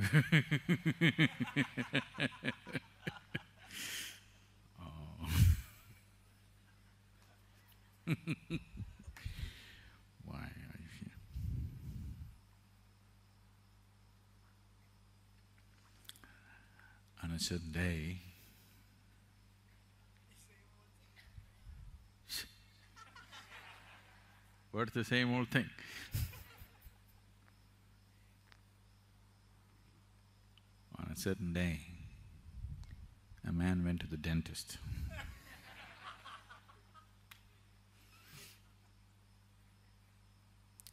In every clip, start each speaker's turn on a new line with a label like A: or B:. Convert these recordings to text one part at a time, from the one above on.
A: oh. Why are you here? On a certain day, What's the same old thing? On a certain day, a man went to the dentist.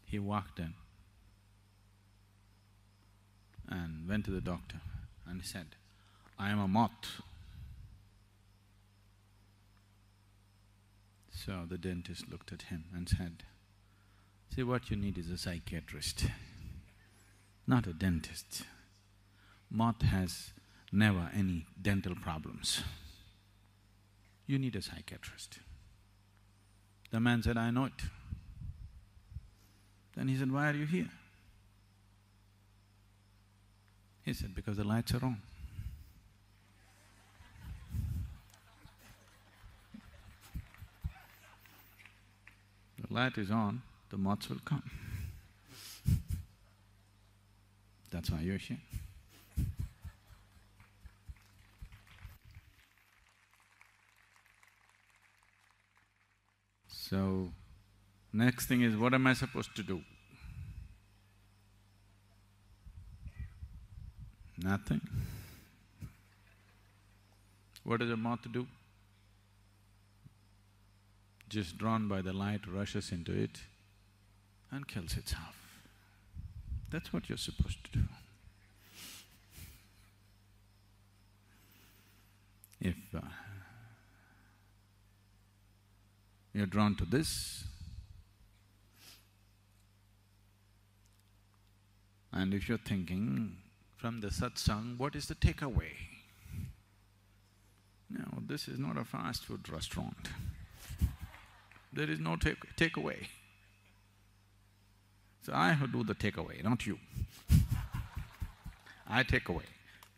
A: he walked in and went to the doctor and he said, I am a moth. So the dentist looked at him and said, See, what you need is a psychiatrist, not a dentist. Moth has never any dental problems. You need a psychiatrist. The man said, I know it. Then he said, why are you here? He said, because the lights are on. The light is on, the moths will come. That's why you're here. So, next thing is what am I supposed to do? Nothing. What does a moth do? Just drawn by the light, rushes into it and kills itself. That's what you're supposed to do. If uh, you're drawn to this, and if you're thinking from the satsang, what is the takeaway? No, this is not a fast food restaurant. There is no take takeaway. So I who do the takeaway, not you. I take away,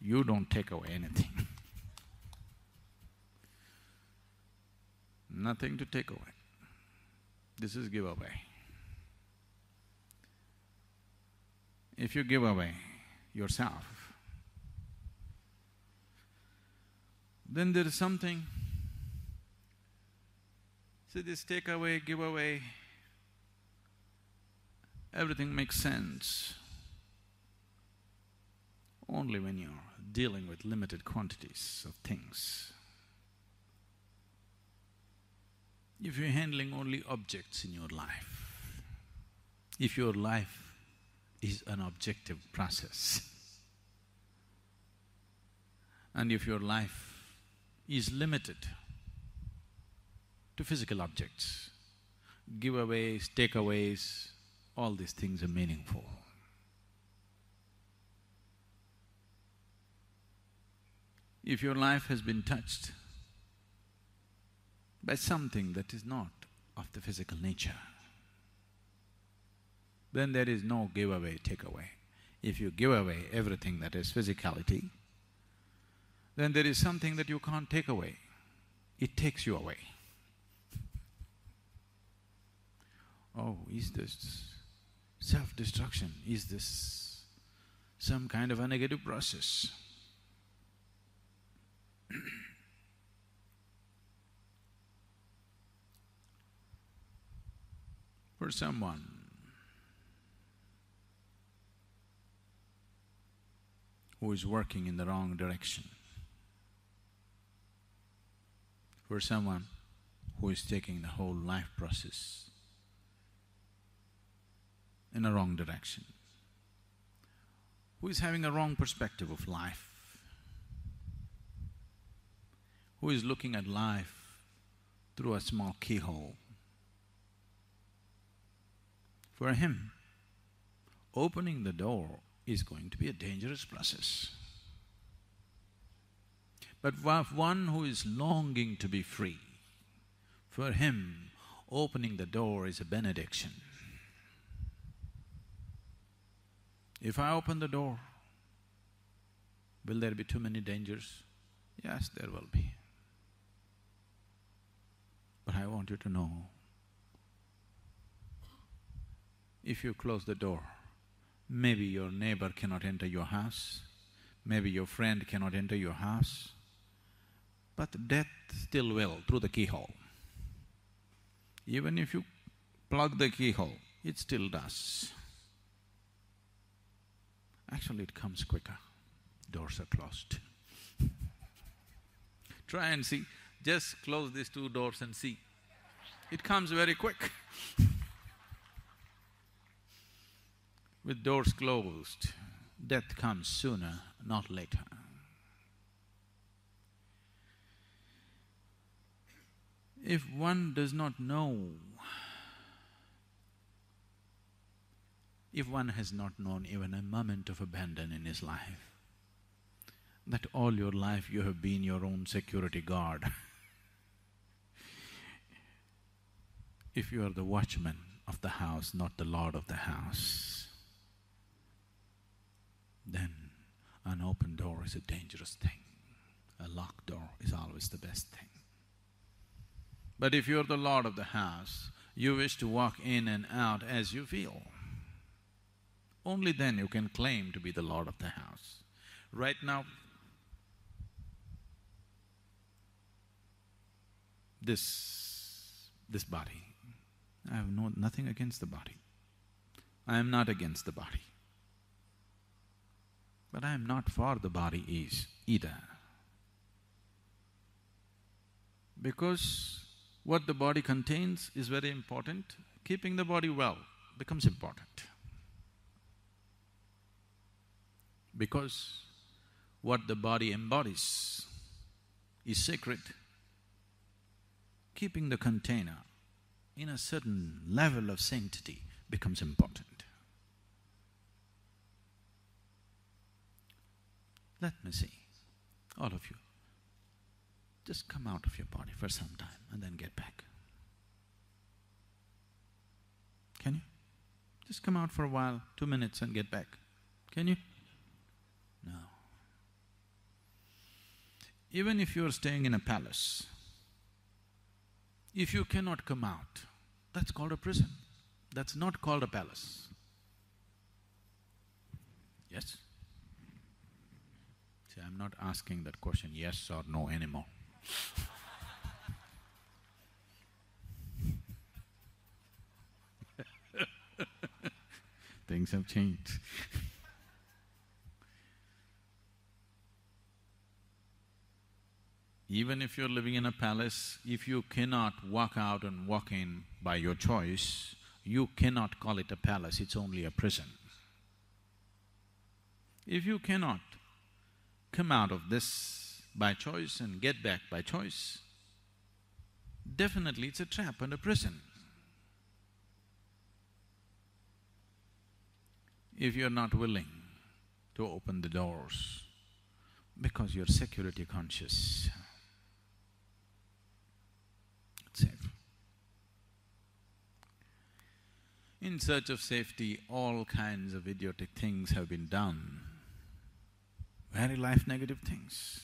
A: you don't take away anything. Nothing to take away. This is give away. If you give away yourself, then there is something. See, this take away, give away, everything makes sense only when you're dealing with limited quantities of things. If you're handling only objects in your life, if your life is an objective process, and if your life is limited to physical objects, giveaways, takeaways, all these things are meaningful. If your life has been touched by something that is not of the physical nature, then there is no giveaway, takeaway. If you give away everything that is physicality, then there is something that you can't take away. It takes you away. Oh, is this self-destruction? Is this some kind of a negative process? For someone. Who is working in the wrong direction, for someone who is taking the whole life process in a wrong direction, who is having a wrong perspective of life, who is looking at life through a small keyhole. For him, opening the door is going to be a dangerous process. But for one who is longing to be free, for him, opening the door is a benediction. If I open the door Will there be too many dangers? Yes, there will be. But I want you to know, if you close the door, maybe your neighbor cannot enter your house, maybe your friend cannot enter your house, but death still will through the keyhole. Even if you plug the keyhole, it still does. Actually, it comes quicker. Doors are closed. Try and see, just close these two doors and see. It comes very quick. With doors closed, death comes sooner, not later. If one does not know, if one has not known even a moment of abandon in his life, that all your life you have been your own security guard. if you are the watchman of the house, not the lord of the house, then an open door is a dangerous thing. A locked door is always the best thing. But if you're the lord of the house, you wish to walk in and out as you feel. Only then you can claim to be the lord of the house. Right now, this… this body, I have no… nothing against the body. I am not against the body. But I am not for the body is either. Because what the body contains is very important, keeping the body well becomes important. Because what the body embodies is sacred, keeping the container in a certain level of sanctity becomes important. Let me see, all of you, just come out of your body for some time and then get back. Can you? Just come out for a while, two minutes and get back. Can you? No. Even if you are staying in a palace, if you cannot come out, that's called a prison. That's not called a palace. Yes? See, I'm not asking that question yes or no anymore. Things have changed. Even if you're living in a palace, if you cannot walk out and walk in by your choice, you cannot call it a palace, it's only a prison. If you cannot come out of this by choice and get back by choice, definitely it's a trap and a prison. If you're not willing to open the doors because you're security conscious, it's safe. In search of safety, all kinds of idiotic things have been done very life negative things,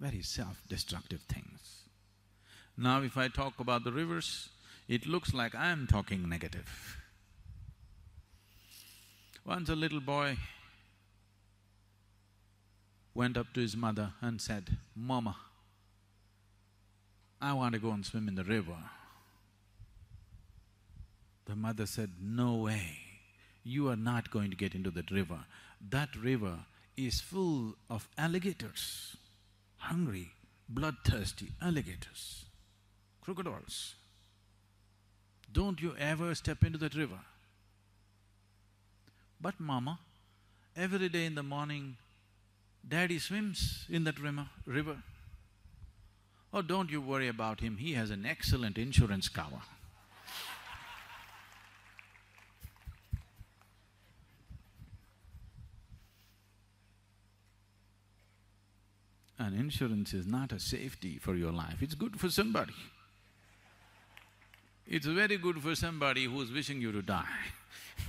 A: very self-destructive things. Now if I talk about the rivers, it looks like I'm talking negative. Once a little boy went up to his mother and said, Mama, I want to go and swim in the river. The mother said, No way, you are not going to get into that river that river is full of alligators, hungry, bloodthirsty alligators, crocodiles. Don't you ever step into that river. But mama, every day in the morning, daddy swims in that river. Oh, don't you worry about him, he has an excellent insurance cover. And insurance is not a safety for your life, it's good for somebody. It's very good for somebody who's wishing you to die.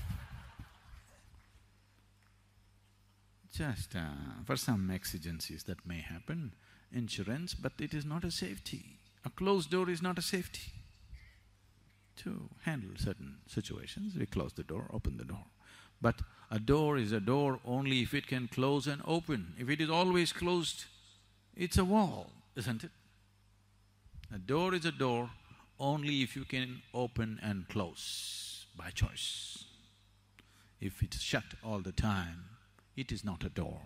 A: just uh, for some exigencies that may happen, insurance, but it is not a safety. A closed door is not a safety. To handle certain situations, we close the door, open the door. But a door is a door only if it can close and open. If it is always closed, it's a wall, isn't it? A door is a door only if you can open and close by choice. If it's shut all the time, it is not a door.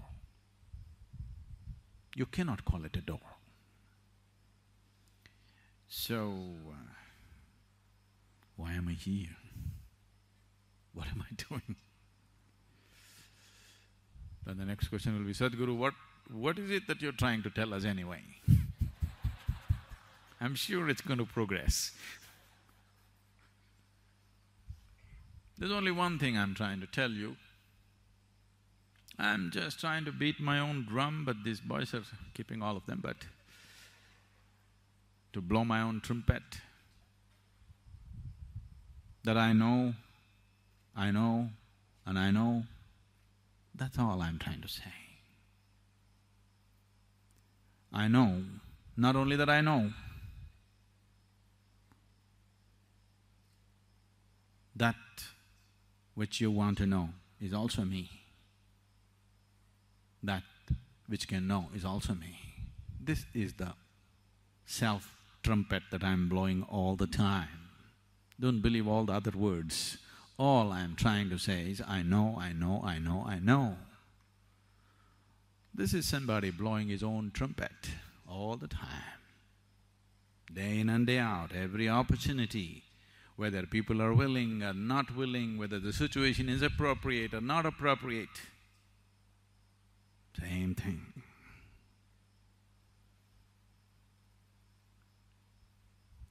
A: You cannot call it a door. So, uh, why am I here? What am I doing? Then the next question will be, Sadhguru, what, what is it that you're trying to tell us anyway? I'm sure it's going to progress. There's only one thing I'm trying to tell you. I'm just trying to beat my own drum, but these boys are keeping all of them, but to blow my own trumpet, that I know, I know, and I know, that's all I'm trying to say. I know, not only that I know, that which you want to know is also me. That which can know is also me. This is the self-trumpet that I'm blowing all the time. Don't believe all the other words. All I'm trying to say is, I know, I know, I know, I know. This is somebody blowing his own trumpet all the time. Day in and day out, every opportunity, whether people are willing or not willing, whether the situation is appropriate or not appropriate. Same thing.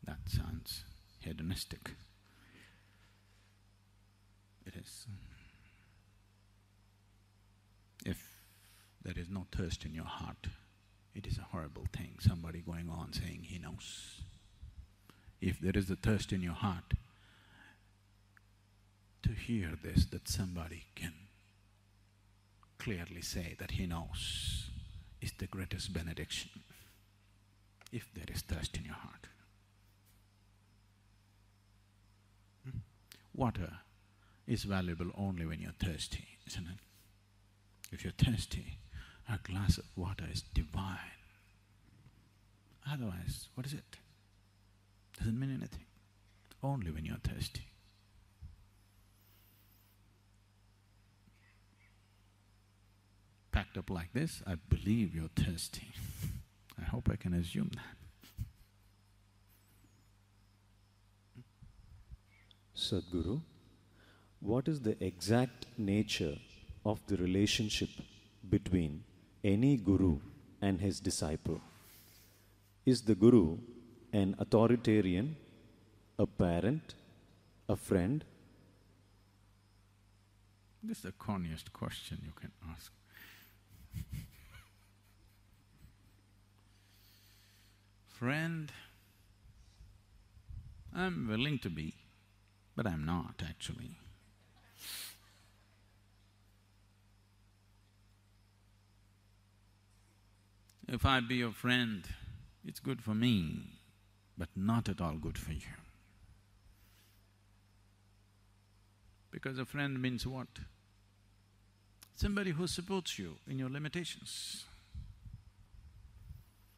A: That sounds hedonistic. It is. If there is no thirst in your heart, it is a horrible thing, somebody going on saying he knows. If there is a thirst in your heart, to hear this, that somebody can clearly say that he knows is the greatest benediction, if there is thirst in your heart. Hmm? Water is valuable only when you're thirsty, isn't it? If you're thirsty, a glass of water is divine. Otherwise, what is it? Doesn't mean anything. Only when you're thirsty. Packed up like this, I believe you're thirsty. I hope I can assume that.
B: Sadhguru, what is the exact nature of the relationship between any guru and his disciple? Is the guru an authoritarian, a parent, a friend?
A: This is the corniest question you can ask. Friend, I'm willing to be, but I'm not actually. If I be your friend, it's good for me, but not at all good for you. Because a friend means what? Somebody who supports you in your limitations.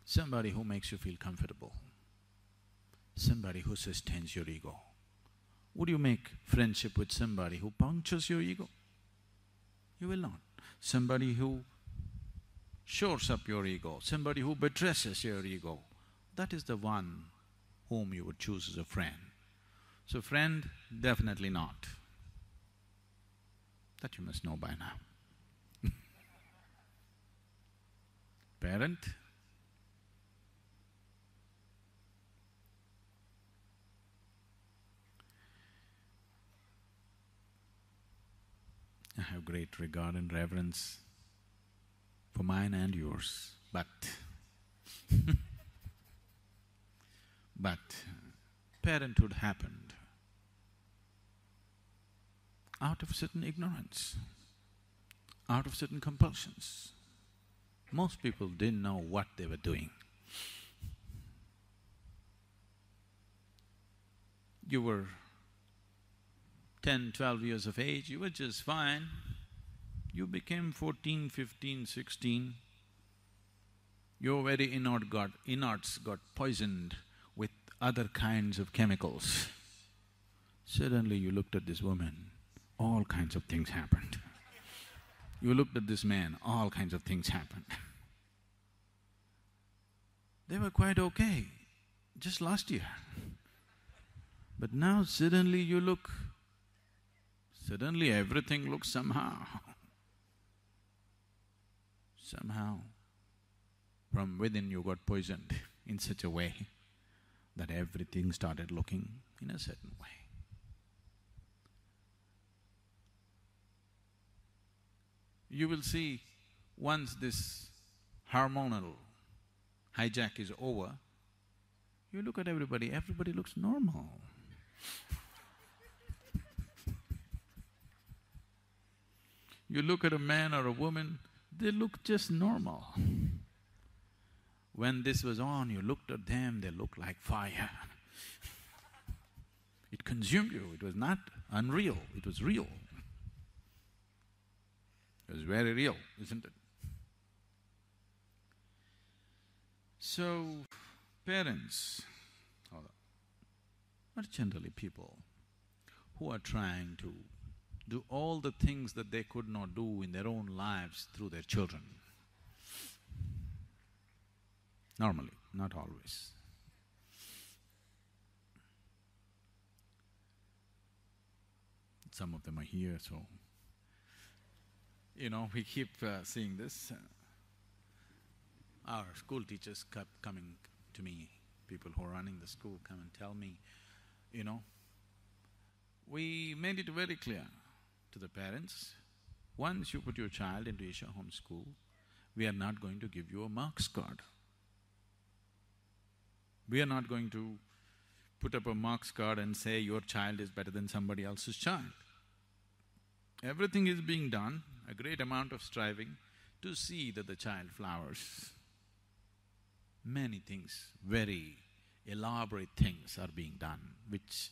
A: Somebody who makes you feel comfortable. Somebody who sustains your ego. Would you make friendship with somebody who punctures your ego? You will not. Somebody who shores up your ego, somebody who buttresses your ego, that is the one whom you would choose as a friend. So friend, definitely not. That you must know by now. Parent, I have great regard and reverence for mine and yours, but but parenthood happened out of certain ignorance, out of certain compulsions. Most people didn't know what they were doing. You were 10, 12 years of age, you were just fine. You became 14, 15, 16, your very inert got, inerts got poisoned with other kinds of chemicals. Suddenly you looked at this woman, all kinds of things happened. You looked at this man, all kinds of things happened. They were quite okay just last year. But now suddenly you look, suddenly everything looks somehow. Somehow, from within you got poisoned in such a way that everything started looking in a certain way. You will see once this hormonal hijack is over, you look at everybody, everybody looks normal. you look at a man or a woman, they look just normal. When this was on, you looked at them, they looked like fire. it consumed you, it was not unreal, it was real. It was very real, isn't it? So, parents are generally people who are trying to do all the things that they could not do in their own lives through their children. Normally, not always. Some of them are here, so you know, we keep uh, seeing this. Uh, our school teachers kept coming to me, people who are running the school come and tell me, you know, we made it very clear to the parents, once you put your child into Isha Home School, we are not going to give you a marks card. We are not going to put up a marks card and say your child is better than somebody else's child. Everything is being done a great amount of striving to see that the child flowers. Many things, very elaborate things are being done, which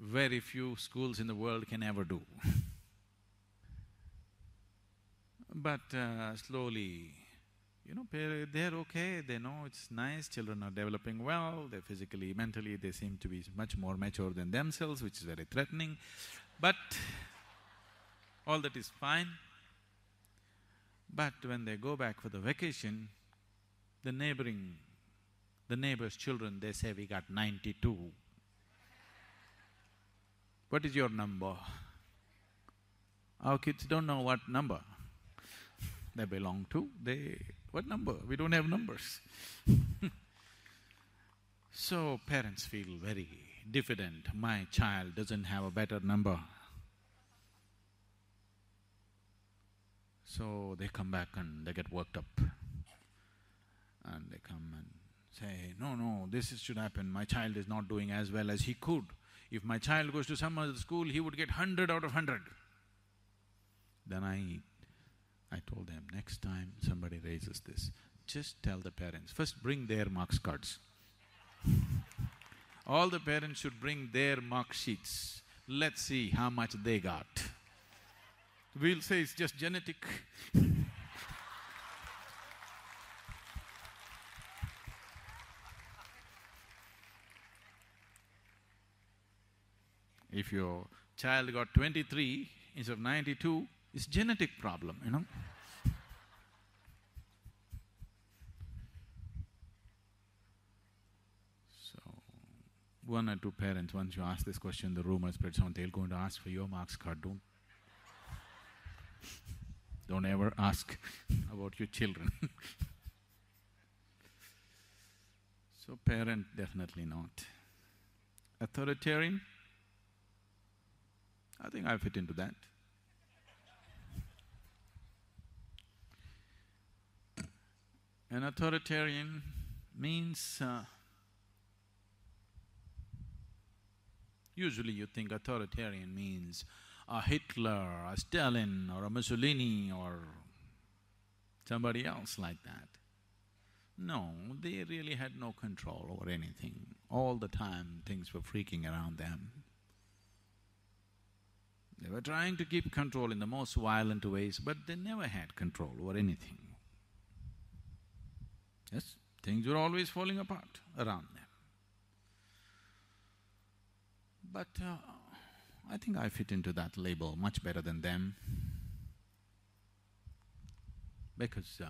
A: very few schools in the world can ever do. but uh, slowly, you know, they're okay, they know it's nice, children are developing well, they're physically, mentally, they seem to be much more mature than themselves, which is very threatening. But all that is fine. But when they go back for the vacation, the neighboring, the neighbor's children, they say, we got ninety-two. What is your number? Our kids don't know what number they belong to, they… what number? We don't have numbers So parents feel very diffident, my child doesn't have a better number So they come back and they get worked up. And they come and say, no, no, this should happen, my child is not doing as well as he could. If my child goes to some other school, he would get hundred out of hundred. Then I… I told them, next time somebody raises this, just tell the parents, first bring their marks cards. All the parents should bring their mark sheets. Let's see how much they got. We'll say it's just genetic. if your child got twenty-three instead of ninety-two, it's genetic problem, you know. So, one or two parents, once you ask this question, the rumor spreads on, they're going to ask for your marks card, don't don't ever ask about your children So parent, definitely not. Authoritarian? I think I fit into that. An authoritarian means uh, usually you think authoritarian means a Hitler, a Stalin or a Mussolini or somebody else like that. No, they really had no control over anything. All the time things were freaking around them. They were trying to keep control in the most violent ways, but they never had control over anything. Yes, things were always falling apart around them. But uh, I think I fit into that label much better than them because uh,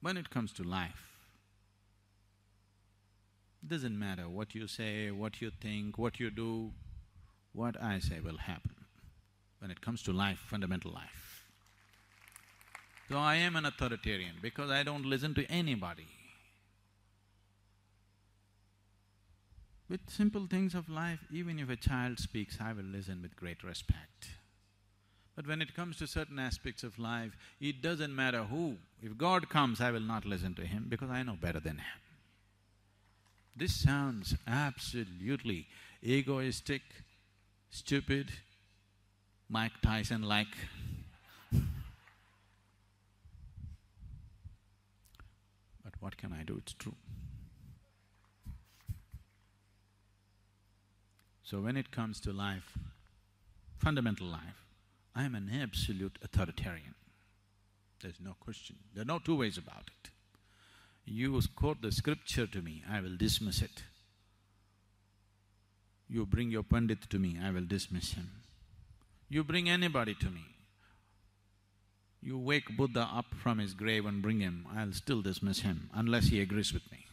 A: when it comes to life, doesn't matter what you say, what you think, what you do, what I say will happen when it comes to life, fundamental life. So I am an authoritarian because I don't listen to anybody. With simple things of life, even if a child speaks, I will listen with great respect. But when it comes to certain aspects of life, it doesn't matter who. If God comes, I will not listen to him because I know better than him. This sounds absolutely egoistic, stupid, Mike Tyson-like. but what can I do? It's true. So when it comes to life, fundamental life, I am an absolute authoritarian. There's no question, there are no two ways about it. You quote the scripture to me, I will dismiss it. You bring your Pandit to me, I will dismiss him. You bring anybody to me, you wake Buddha up from his grave and bring him, I'll still dismiss him unless he agrees with me.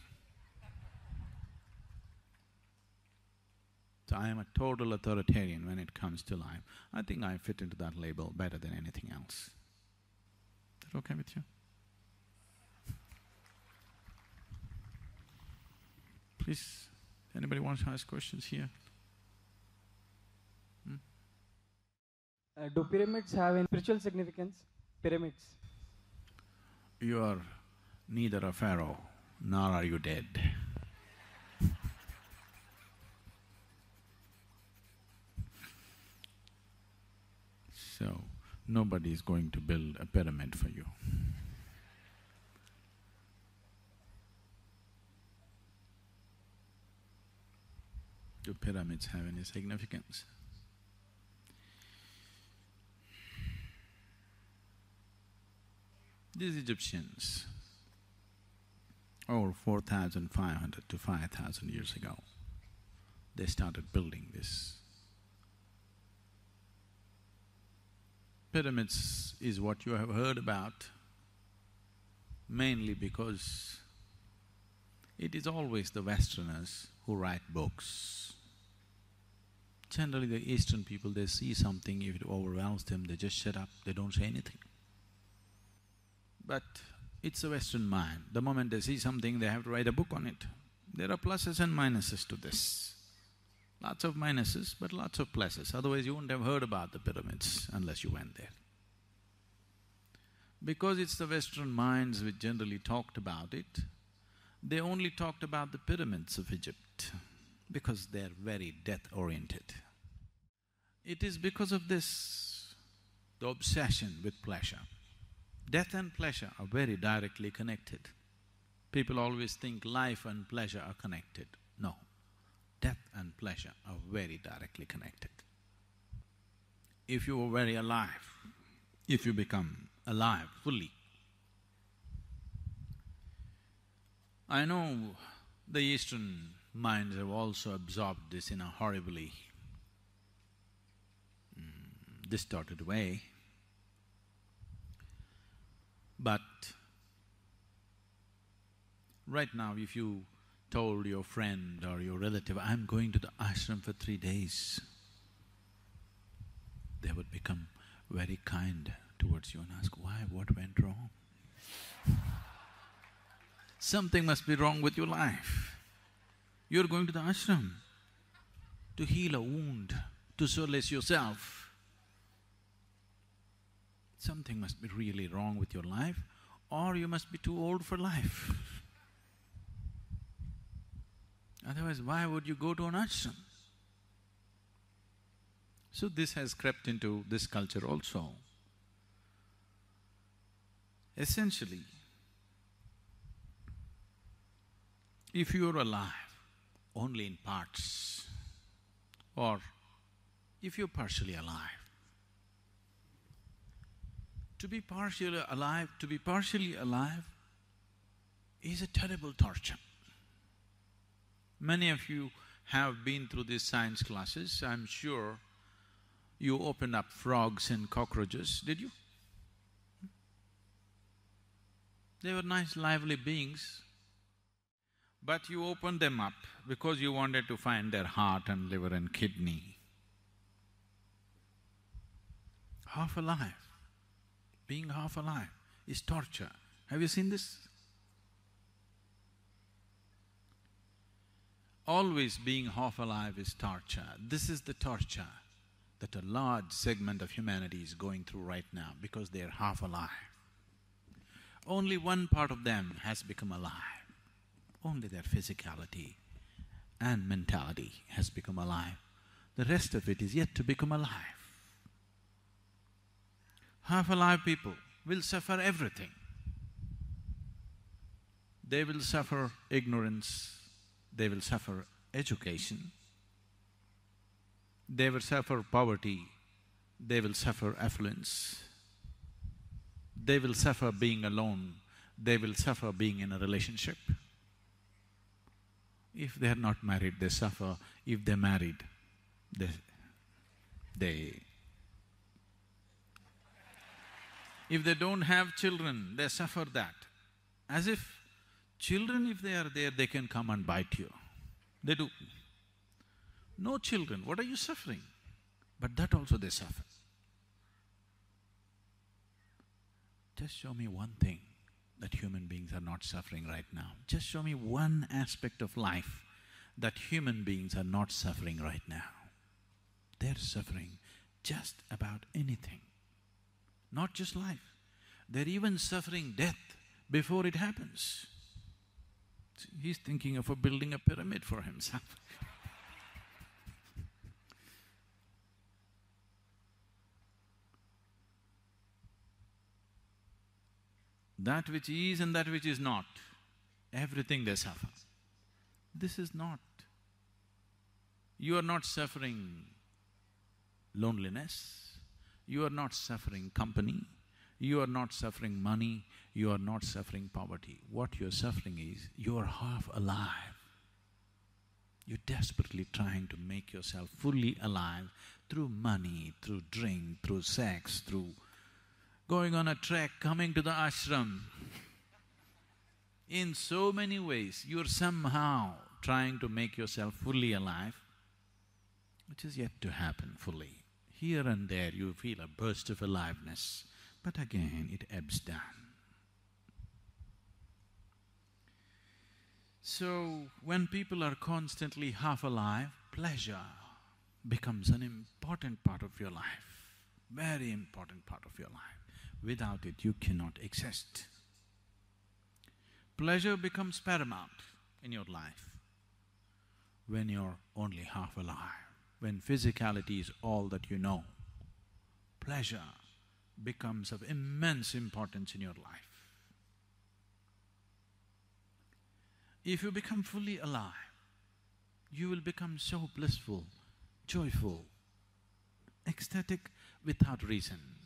A: So I am a total authoritarian when it comes to life. I think I fit into that label better than anything else. Is that okay with you? Please, anybody wants to ask questions here? Hmm?
C: Uh, do pyramids have any spiritual significance? Pyramids.
A: You are neither a pharaoh nor are you dead. So, nobody is going to build a pyramid for you. Do pyramids have any significance? These Egyptians, over four thousand five hundred to five thousand years ago, they started building this. Pyramids is what you have heard about, mainly because it is always the Westerners who write books. Generally, the Eastern people, they see something, if it overwhelms them, they just shut up, they don't say anything. But it's a Western mind. The moment they see something, they have to write a book on it. There are pluses and minuses to this. Lots of minuses, but lots of pluses, otherwise you wouldn't have heard about the pyramids unless you went there. Because it's the Western minds which generally talked about it, they only talked about the pyramids of Egypt because they're very death-oriented. It is because of this, the obsession with pleasure. Death and pleasure are very directly connected. People always think life and pleasure are connected. No, death and pleasure are very directly connected. If you are very alive, if you become alive fully, I know the Eastern minds have also absorbed this in a horribly mm, distorted way. But right now, if you told your friend or your relative, I'm going to the ashram for three days, they would become very kind towards you and ask, why, what went wrong? Something must be wrong with your life. You're going to the ashram to heal a wound, to solace yourself. Something must be really wrong with your life, or you must be too old for life. Otherwise, why would you go to an ashram? So this has crept into this culture also. Essentially, if you're alive only in parts, or if you're partially alive, to be partially alive, to be partially alive is a terrible torture. Many of you have been through these science classes, I'm sure you opened up frogs and cockroaches, did you? Hmm? They were nice lively beings, but you opened them up because you wanted to find their heart and liver and kidney. Half alive, being half alive is torture. Have you seen this? Always being half alive is torture. This is the torture that a large segment of humanity is going through right now because they're half alive. Only one part of them has become alive. Only their physicality and mentality has become alive. The rest of it is yet to become alive. Half alive people will suffer everything. They will suffer ignorance, they will suffer education, they will suffer poverty, they will suffer affluence, they will suffer being alone, they will suffer being in a relationship. If they are not married, they suffer. If they're married, they… they… If they don't have children, they suffer that. As if children, if they are there, they can come and bite you. They do. No children, what are you suffering? But that also they suffer. Just show me one thing that human beings are not suffering right now. Just show me one aspect of life that human beings are not suffering right now. They're suffering just about anything, not just life. They're even suffering death before it happens. He's thinking of building a pyramid for himself that which is and that which is not, everything they suffer. This is not. You are not suffering loneliness, you are not suffering company, you are not suffering money, you are not suffering poverty. What you're suffering is, you are half alive. You're desperately trying to make yourself fully alive through money, through drink, through sex, through going on a trek, coming to the ashram. In so many ways, you're somehow trying to make yourself fully alive, which is yet to happen fully. Here and there you feel a burst of aliveness, but again it ebbs down. So, when people are constantly half alive, pleasure becomes an important part of your life, very important part of your life. Without it, you cannot exist. Pleasure becomes paramount in your life when you're only half alive, when physicality is all that you know. Pleasure becomes of immense importance in your life. If you become fully alive, you will become so blissful, joyful, ecstatic without reason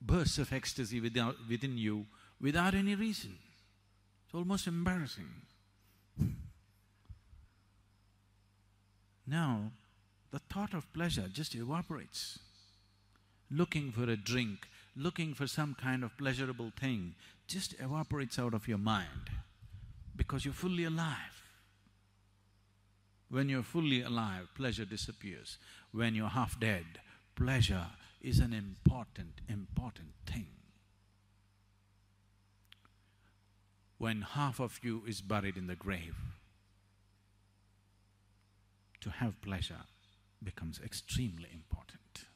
A: bursts of ecstasy without, within you without any reason. It's almost embarrassing. Now, the thought of pleasure just evaporates. Looking for a drink, looking for some kind of pleasurable thing just evaporates out of your mind because you're fully alive. When you're fully alive, pleasure disappears. When you're half dead, pleasure is an important, important thing. When half of you is buried in the grave, to have pleasure becomes extremely important.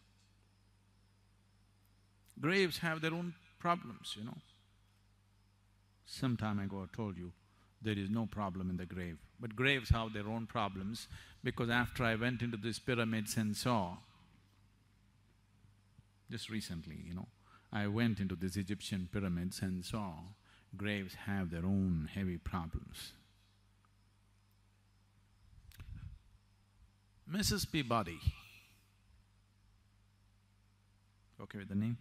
A: Graves have their own problems, you know. Some time ago I told you, there is no problem in the grave. But graves have their own problems because after I went into these pyramids and saw Just recently, you know, I went into these Egyptian pyramids and saw graves have their own heavy problems. Mrs. Peabody. Okay with the name?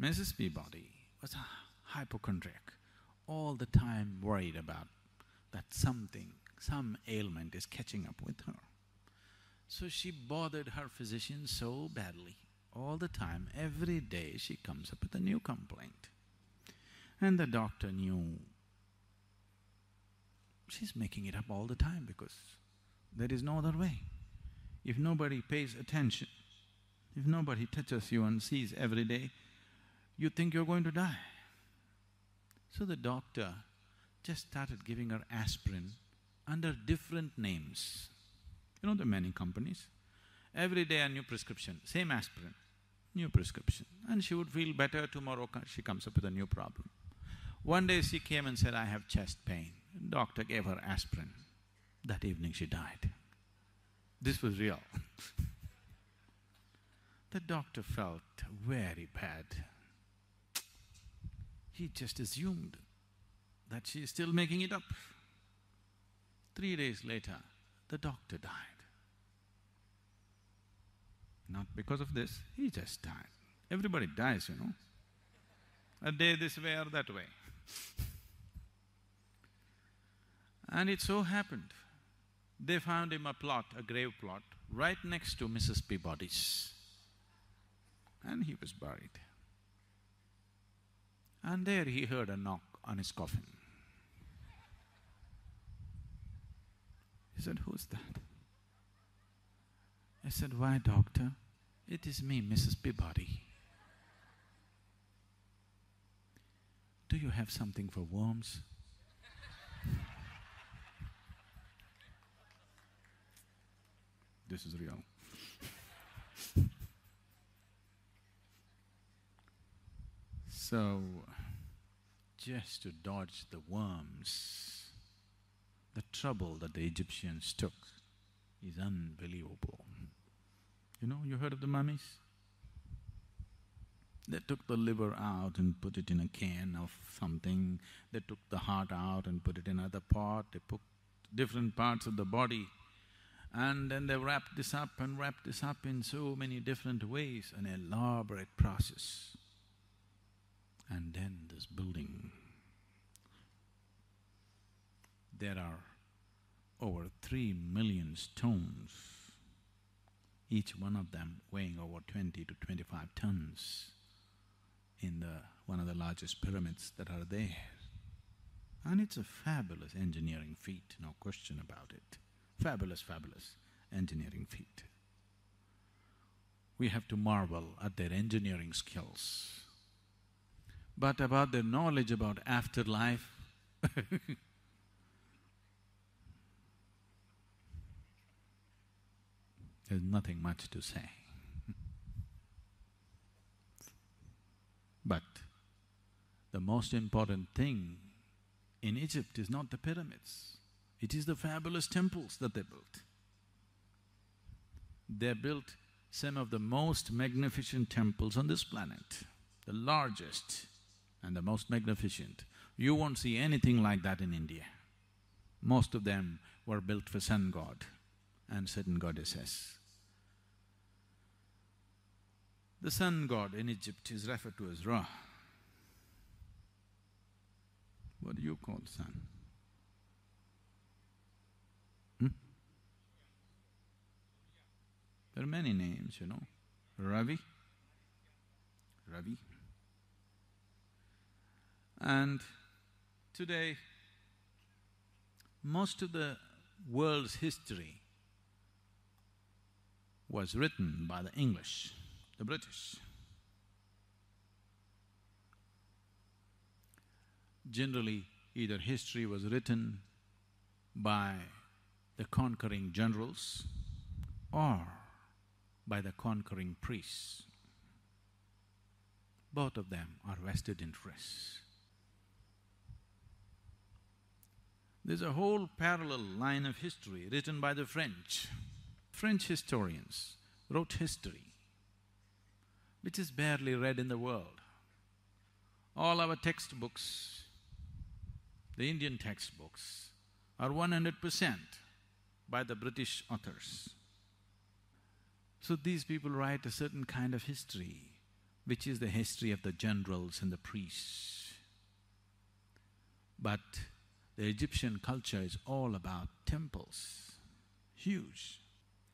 A: Mrs. Peabody was a hypochondriac, all the time worried about that something, some ailment is catching up with her. So she bothered her physician so badly. All the time, every day she comes up with a new complaint. And the doctor knew she's making it up all the time because there is no other way. If nobody pays attention, if nobody touches you and sees every day, you think you're going to die. So the doctor just started giving her aspirin under different names. You know, are many companies. Every day a new prescription, same aspirin, new prescription. And she would feel better, tomorrow she comes up with a new problem. One day she came and said, I have chest pain. Doctor gave her aspirin. That evening she died. This was real. the doctor felt very bad. He just assumed that she is still making it up. Three days later, the doctor died. Not because of this, he just died. Everybody dies, you know. A day this way or that way. and it so happened, they found him a plot, a grave plot, right next to Mrs. Peabody's. And he was buried. And there he heard a knock on his coffin. He said, Who's that? I said, Why, doctor? It is me, Mrs. Peabody. Do you have something for worms? this is real. so, just to dodge the worms, the trouble that the Egyptians took is unbelievable. You know, you heard of the mummies? They took the liver out and put it in a can of something, they took the heart out and put it in another pot, they put different parts of the body and then they wrapped this up and wrapped this up in so many different ways, an elaborate process. And then this building, there are over three million stones each one of them weighing over twenty to twenty-five tons in the… one of the largest pyramids that are there. And it's a fabulous engineering feat, no question about it. Fabulous, fabulous engineering feat. We have to marvel at their engineering skills. But about their knowledge about afterlife there's nothing much to say. but the most important thing in Egypt is not the pyramids, it is the fabulous temples that they built. They built some of the most magnificent temples on this planet, the largest and the most magnificent. You won't see anything like that in India. Most of them were built for sun god and certain goddesses. The sun god in Egypt is referred to as Ra. What do you call sun? Hmm? There are many names, you know. Ravi, Ravi. And today, most of the world's history was written by the English the British. Generally, either history was written by the conquering generals or by the conquering priests. Both of them are vested interests. There's a whole parallel line of history written by the French, French historians wrote history, which is barely read in the world. All our textbooks, the Indian textbooks, are one hundred percent by the British authors. So these people write a certain kind of history, which is the history of the generals and the priests. But the Egyptian culture is all about temples, huge.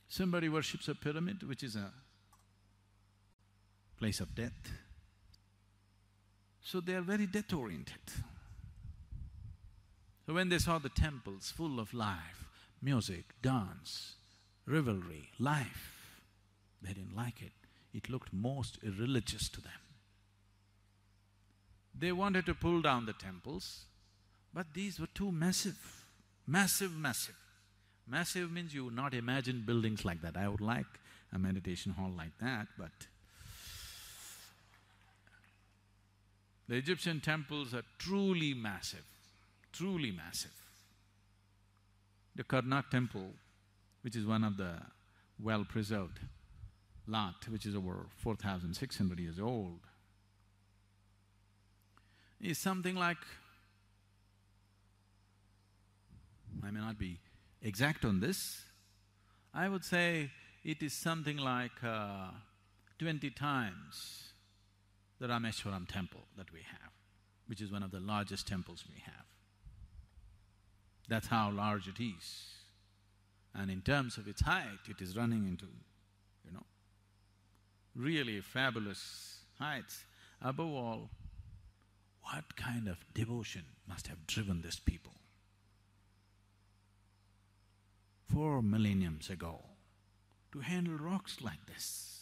A: Somebody worships a pyramid, which is a place of death. So they are very death-oriented. So when they saw the temples full of life, music, dance, revelry, life, they didn't like it. It looked most irreligious to them. They wanted to pull down the temples, but these were too massive, massive, massive. Massive means you would not imagine buildings like that. I would like a meditation hall like that, but the Egyptian temples are truly massive, truly massive. The Karnak temple, which is one of the well-preserved lot, which is over four thousand six hundred years old, is something like I may not be exact on this, I would say it is something like uh, twenty times the Rameshwaram temple that we have, which is one of the largest temples we have. That's how large it is. And in terms of its height, it is running into, you know, really fabulous heights. Above all, what kind of devotion must have driven these people? four millenniums ago to handle rocks like this.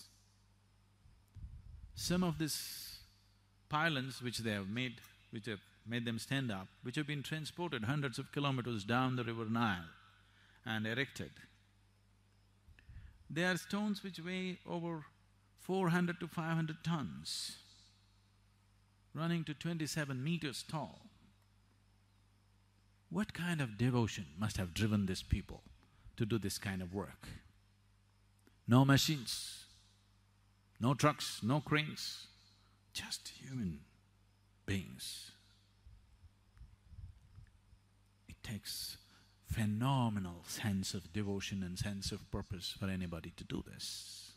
A: Some of these pylons which they have made, which have made them stand up, which have been transported hundreds of kilometers down the river Nile and erected. They are stones which weigh over four hundred to five hundred tons, running to twenty-seven meters tall. What kind of devotion must have driven these people? to do this kind of work. No machines, no trucks, no cranes, just human beings. It takes phenomenal sense of devotion and sense of purpose for anybody to do this.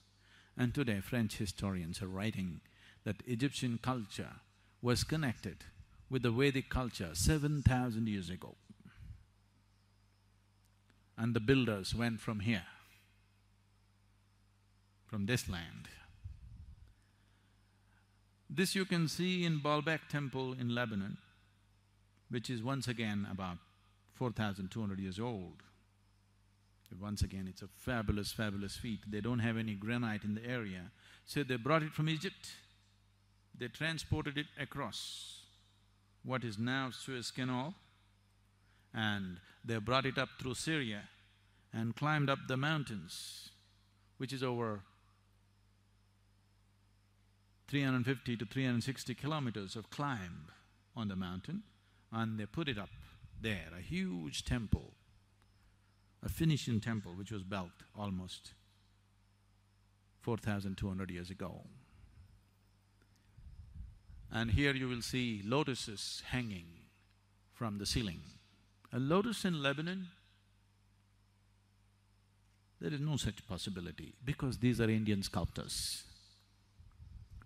A: And today French historians are writing that Egyptian culture was connected with the Vedic culture seven thousand years ago and the builders went from here, from this land. This you can see in Baalbek temple in Lebanon, which is once again about four thousand two hundred years old. Once again, it's a fabulous, fabulous feat. They don't have any granite in the area, so they brought it from Egypt. They transported it across what is now Suez Canal, and they brought it up through Syria and climbed up the mountains, which is over 350 to 360 kilometers of climb on the mountain and they put it up there, a huge temple, a Phoenician temple which was built almost 4,200 years ago. And here you will see lotuses hanging from the ceiling. A lotus in Lebanon, there is no such possibility because these are Indian sculptors.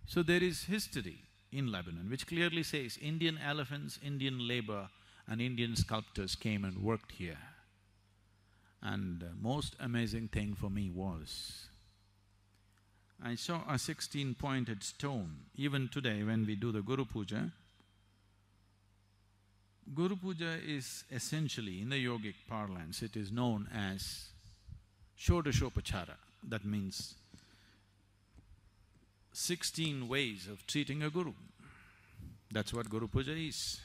A: So there is history in Lebanon which clearly says Indian elephants, Indian labor and Indian sculptors came and worked here. And the most amazing thing for me was, I saw a sixteen-pointed stone. Even today when we do the Guru Puja, Guru Puja is essentially, in the yogic parlance, it is known as Shodashopachara. That means sixteen ways of treating a guru. That's what Guru Puja is.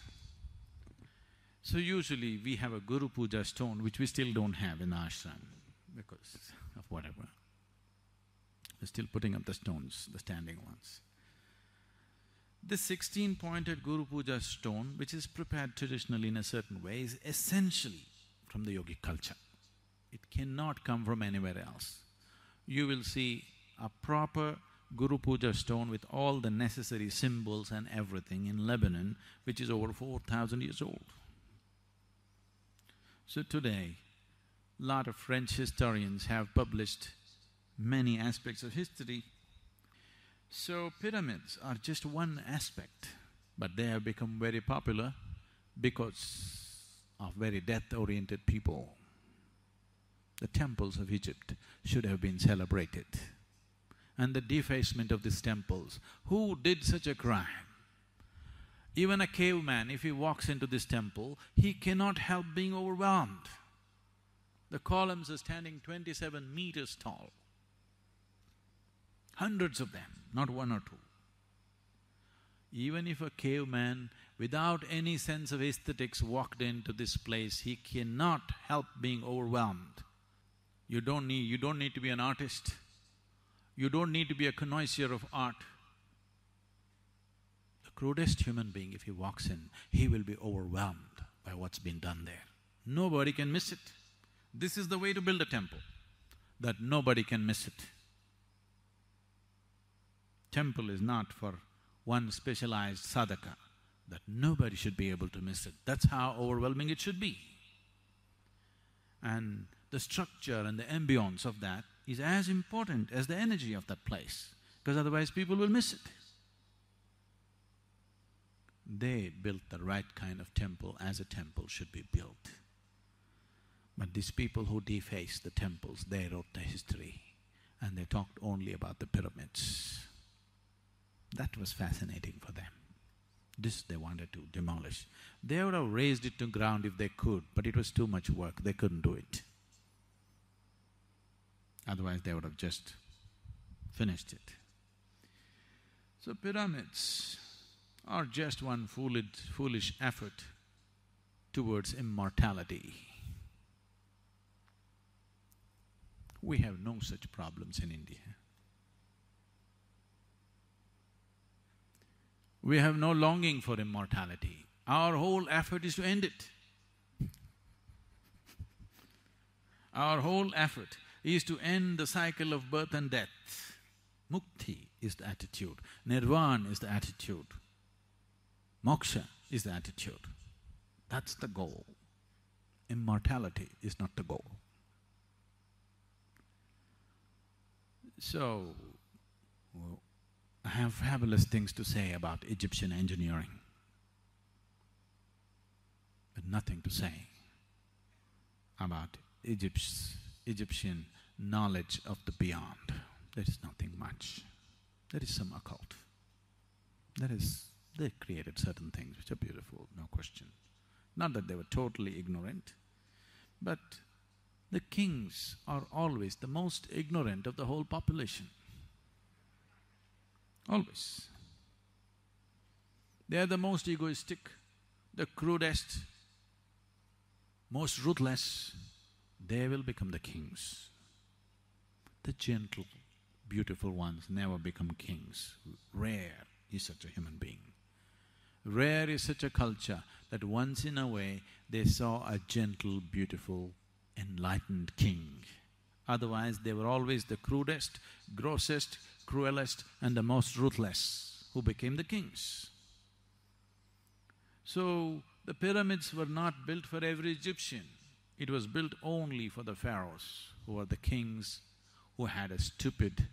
A: So usually we have a Guru Puja stone which we still don't have in ashram because of whatever. We're still putting up the stones, the standing ones. This sixteen-pointed Guru Puja stone, which is prepared traditionally in a certain way, is essentially from the yogic culture. It cannot come from anywhere else. You will see a proper Guru Puja stone with all the necessary symbols and everything in Lebanon, which is over four thousand years old. So today, a lot of French historians have published many aspects of history. So pyramids are just one aspect, but they have become very popular because of very death-oriented people. The temples of Egypt should have been celebrated. And the defacement of these temples, who did such a crime? Even a caveman, if he walks into this temple, he cannot help being overwhelmed. The columns are standing twenty-seven meters tall. Hundreds of them, not one or two. Even if a caveman, without any sense of aesthetics, walked into this place, he cannot help being overwhelmed. You don't need… you don't need to be an artist, you don't need to be a connoisseur of art. The crudest human being, if he walks in, he will be overwhelmed by what's been done there. Nobody can miss it. This is the way to build a temple, that nobody can miss it. Temple is not for one specialized sadhaka, that nobody should be able to miss it. That's how overwhelming it should be. And the structure and the ambience of that is as important as the energy of that place, because otherwise people will miss it. They built the right kind of temple as a temple should be built. But these people who defaced the temples, they wrote the history and they talked only about the pyramids. That was fascinating for them. This they wanted to demolish. They would have razed it to ground if they could, but it was too much work, they couldn't do it. Otherwise, they would have just finished it. So, pyramids are just one foolish, foolish effort towards immortality. We have no such problems in India. We have no longing for immortality. Our whole effort is to end it. Our whole effort is to end the cycle of birth and death. Mukti is the attitude, nirvana is the attitude, moksha is the attitude. That's the goal. Immortality is not the goal. So, I have fabulous things to say about Egyptian engineering, but nothing to say about Egypt's Egyptian knowledge of the beyond. There is nothing much. There is some occult. There is… they created certain things which are beautiful, no question. Not that they were totally ignorant, but the kings are always the most ignorant of the whole population. Always. They are the most egoistic, the crudest, most ruthless, they will become the kings. The gentle, beautiful ones never become kings. Rare is such a human being. Rare is such a culture that once in a way they saw a gentle, beautiful, enlightened king. Otherwise, they were always the crudest, grossest, cruelest and the most ruthless who became the kings. So, the pyramids were not built for every Egyptian. It was built only for the pharaohs, who were the kings who had a stupid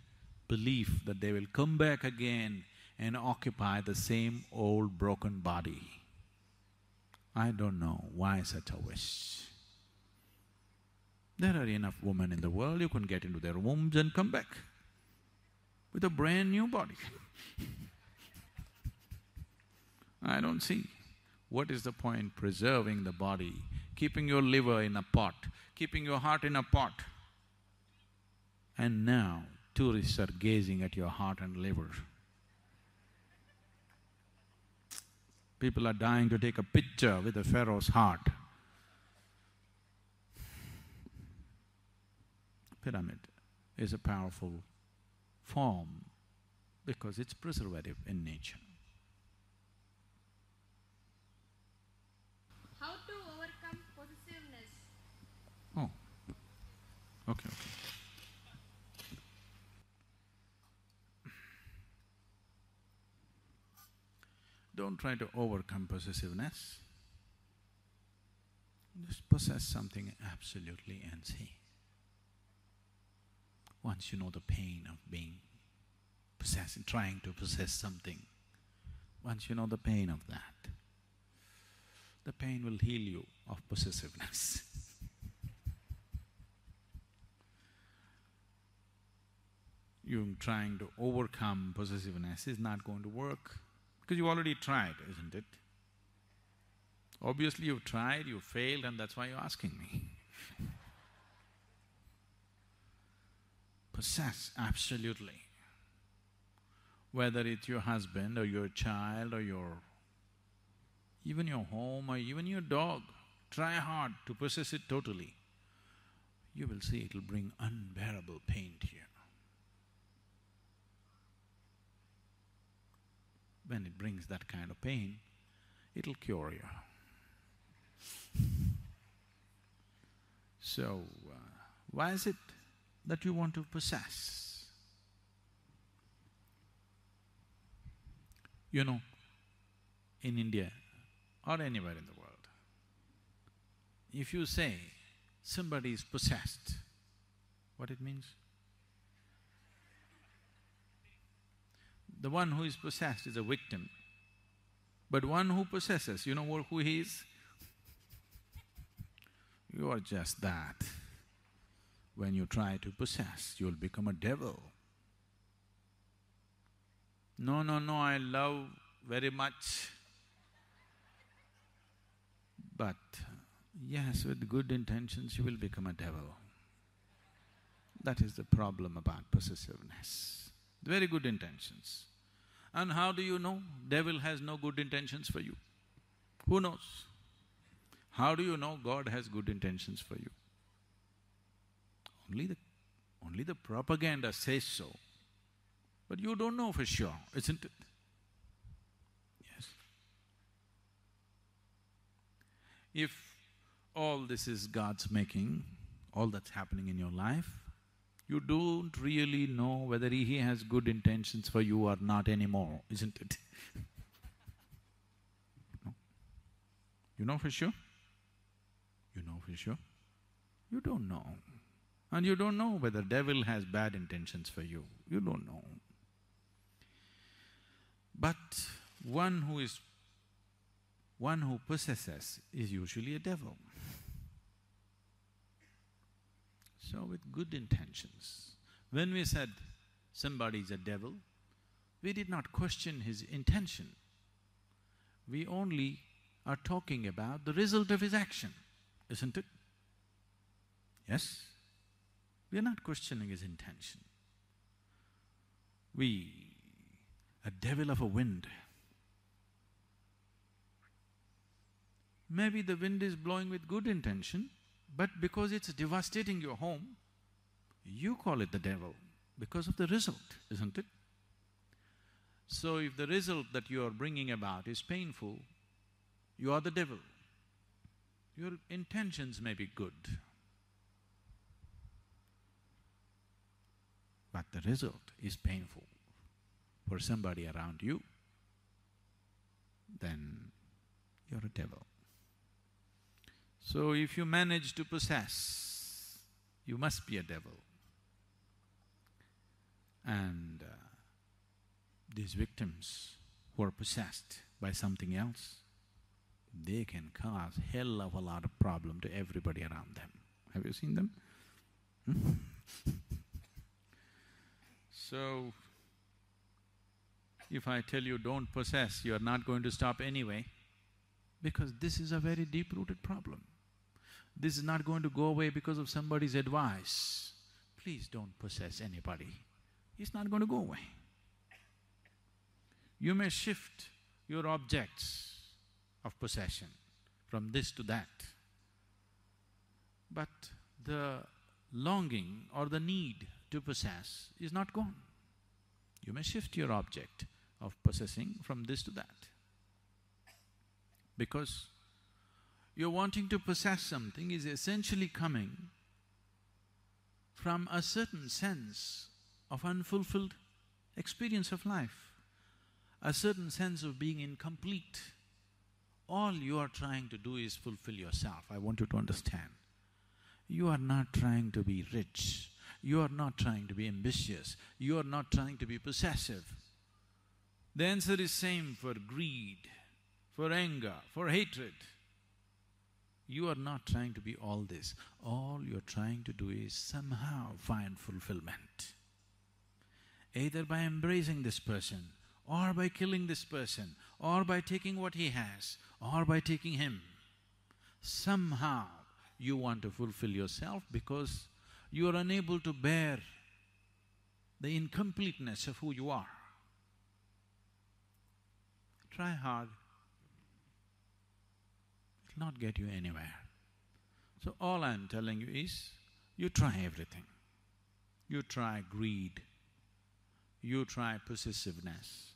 A: belief that they will come back again and occupy the same old broken body. I don't know why such a wish. There are enough women in the world, you can get into their wombs and come back with a brand new body. I don't see. What is the point preserving the body keeping your liver in a pot, keeping your heart in a pot. And now tourists are gazing at your heart and liver. People are dying to take a picture with the pharaoh's heart. Pyramid is a powerful form because it's preservative in nature.
D: How to overcome possessiveness?
A: Oh, okay, okay. Don't try to overcome possessiveness. Just possess something absolutely and see. Once you know the pain of being possessing, trying to possess something, once you know the pain of that, the pain will heal you of possessiveness. you trying to overcome possessiveness is not going to work because you already tried, isn't it? Obviously you've tried, you failed and that's why you're asking me. Possess, absolutely. Whether it's your husband or your child or your… even your home or even your dog, try hard to possess it totally. You will see it'll bring unbearable pain to you. When it brings that kind of pain, it'll cure you. So, uh, why is it that you want to possess? You know, in India or anywhere in the world, if you say somebody is possessed, what it means? The one who is possessed is a victim, but one who possesses, you know who he is? You are just that. When you try to possess, you'll become a devil. No, no, no, I love very much. But yes, with good intentions, you will become a devil. That is the problem about possessiveness. Very good intentions. And how do you know devil has no good intentions for you? Who knows? How do you know God has good intentions for you? Only the… only the propaganda says so, but you don't know for sure, isn't it? Yes. If all this is God's making, all that's happening in your life, you don't really know whether He has good intentions for you or not anymore, isn't it? no? You know for sure? You know for sure? You don't know. And you don't know whether devil has bad intentions for you, you don't know. But one who is… one who possesses is usually a devil. So with good intentions, when we said somebody is a devil, we did not question his intention. We only are talking about the result of his action, isn't it? Yes? We are not questioning his intention. We… a devil of a wind. Maybe the wind is blowing with good intention, but because it's devastating your home, you call it the devil because of the result, isn't it? So if the result that you are bringing about is painful, you are the devil. Your intentions may be good, but the result is painful for somebody around you, then you're a devil. So if you manage to possess, you must be a devil. And uh, these victims who are possessed by something else, they can cause hell of a lot of problem to everybody around them. Have you seen them? So, if I tell you don't possess, you are not going to stop anyway, because this is a very deep-rooted problem. This is not going to go away because of somebody's advice. Please don't possess anybody. It's not going to go away. You may shift your objects of possession from this to that, but the longing or the need to possess is not gone. You may shift your object of possessing from this to that. Because you're wanting to possess something is essentially coming from a certain sense of unfulfilled experience of life, a certain sense of being incomplete. All you are trying to do is fulfill yourself, I want you to understand. You are not trying to be rich, you are not trying to be ambitious, you are not trying to be possessive. The answer is same for greed, for anger, for hatred. You are not trying to be all this. All you're trying to do is somehow find fulfillment. Either by embracing this person, or by killing this person, or by taking what he has, or by taking him. Somehow you want to fulfill yourself because you are unable to bear the incompleteness of who you are. Try hard, not get you anywhere. So all I'm telling you is, you try everything. You try greed, you try possessiveness,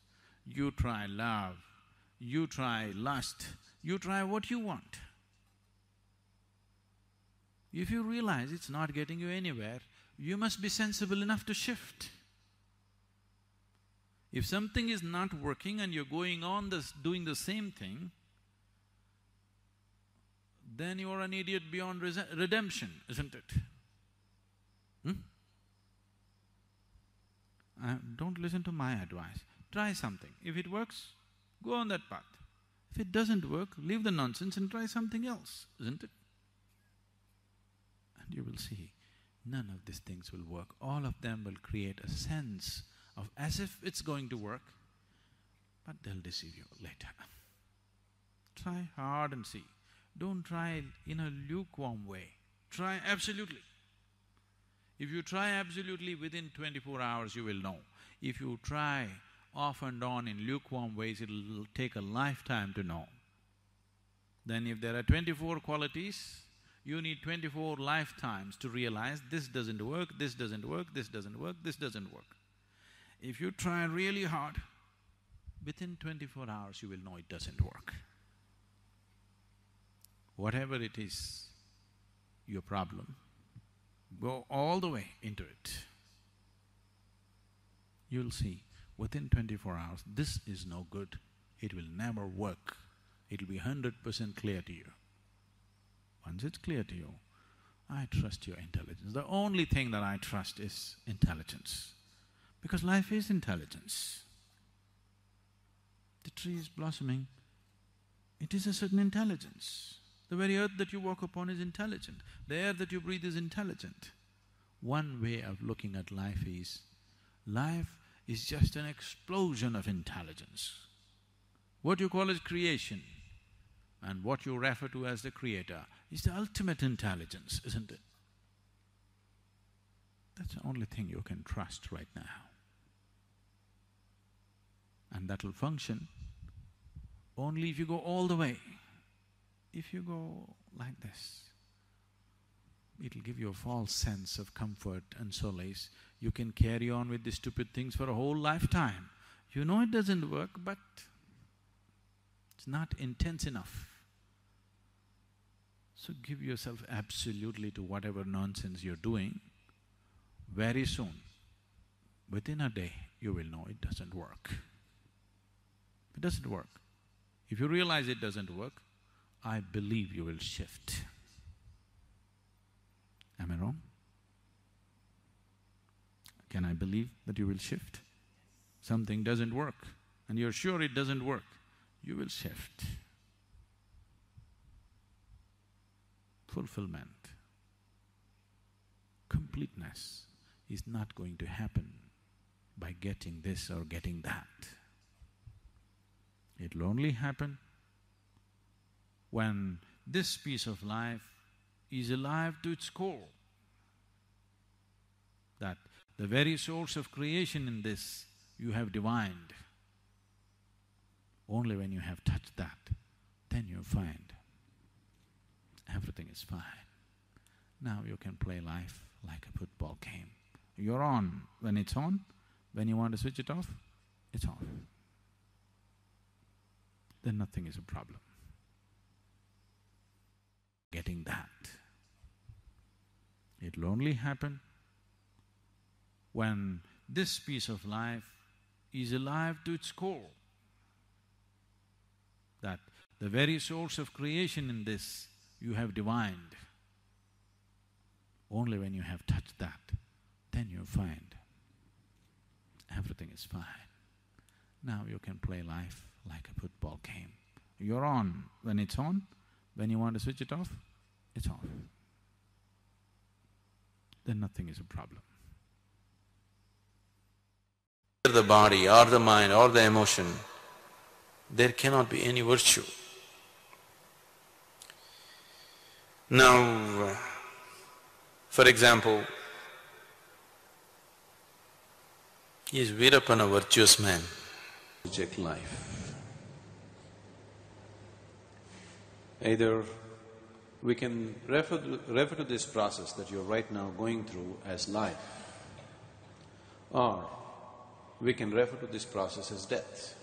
A: you try love, you try lust, you try what you want. If you realize it's not getting you anywhere, you must be sensible enough to shift. If something is not working and you're going on this… doing the same thing, then you are an idiot beyond redemption, isn't it? Hmm? Uh, don't listen to my advice. Try something. If it works, go on that path. If it doesn't work, leave the nonsense and try something else, isn't it? And you will see, none of these things will work. All of them will create a sense of as if it's going to work, but they'll deceive you later. Try hard and see. Don't try in a lukewarm way. Try absolutely. If you try absolutely within twenty-four hours, you will know. If you try off and on in lukewarm ways, it'll take a lifetime to know. Then if there are twenty-four qualities, you need twenty-four lifetimes to realize this doesn't work, this doesn't work, this doesn't work, this doesn't work. If you try really hard, within twenty-four hours you will know it doesn't work. Whatever it is, your problem, go all the way into it. You'll see within twenty-four hours, this is no good, it will never work, it'll be hundred percent clear to you. Once it's clear to you, I trust your intelligence. The only thing that I trust is intelligence, because life is intelligence. The tree is blossoming, it is a certain intelligence. The very earth that you walk upon is intelligent, the air that you breathe is intelligent. One way of looking at life is, life is just an explosion of intelligence. What you call as creation and what you refer to as the creator is the ultimate intelligence, isn't it? That's the only thing you can trust right now. And that'll function only if you go all the way. If you go like this, it'll give you a false sense of comfort and solace. You can carry on with these stupid things for a whole lifetime. You know it doesn't work, but it's not intense enough. So give yourself absolutely to whatever nonsense you're doing. Very soon, within a day, you will know it doesn't work. It doesn't work. If you realize it doesn't work, I believe you will shift. Am I wrong? Can I believe that you will shift? Something doesn't work and you're sure it doesn't work, you will shift. Fulfillment, completeness is not going to happen by getting this or getting that. It'll only happen when this piece of life is alive to its core. That the very source of creation in this you have divined. Only when you have touched that, then you find everything is fine. Now you can play life like a football game. You're on when it's on, when you want to switch it off, it's off. Then nothing is a problem getting that. It'll only happen when this piece of life is alive to its core. that the very source of creation in this you have divined. Only when you have touched that, then you find everything is fine. Now you can play life like a football game. You're on when it's on, when you want to switch it off, it's off. Then nothing is a problem. The body or the mind or the emotion, there cannot be any virtue. Now, for example, is Veerappan a virtuous man? Reject life.
E: Either we can refer to, refer to this process that you're right now going through as life, or we can refer to this process as death.